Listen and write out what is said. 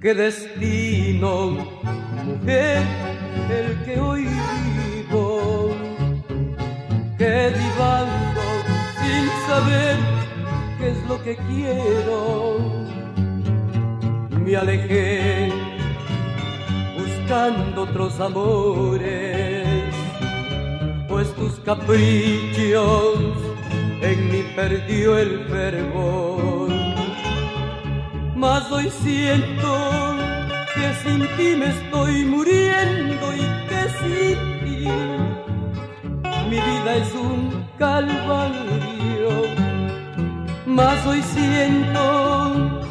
qué destino, mujer, el que hoy vivo, que divando sin saber qué es lo que quiero. Me alejé buscando otros amores, pues tus caprichos en mí perdió el fervor. Mas hoy siento que sin ti me estoy muriendo y que sin ti mi vida es un calvario. Mas hoy siento